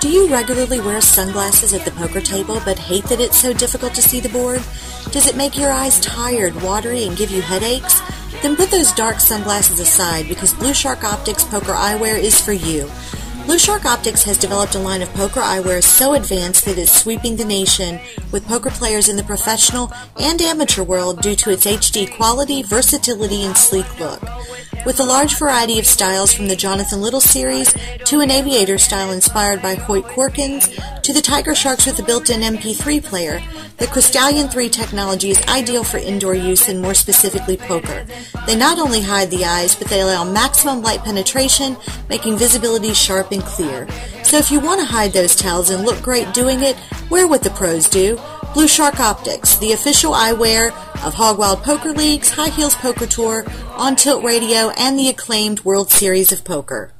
Do you regularly wear sunglasses at the poker table but hate that it's so difficult to see the board? Does it make your eyes tired, watery, and give you headaches? Then put those dark sunglasses aside because Blue Shark Optics Poker Eyewear is for you. Blue Shark Optics has developed a line of poker eyewear so advanced that it's sweeping the nation with poker players in the professional and amateur world due to its HD quality, versatility, and sleek look. With a large variety of styles from the Jonathan Little series to an aviator style inspired by Hoyt Corkins to the Tiger Sharks with a built-in MP3 player, the Crystallion 3 technology is ideal for indoor use and more specifically poker. They not only hide the eyes, but they allow maximum light penetration, making visibility sharp and clear. So if you want to hide those tells and look great doing it, wear what the pros do. Blue Shark Optics, the official eyewear of Hog Wild Poker Leagues, High Heels Poker Tour, On Tilt Radio, and the acclaimed World Series of Poker.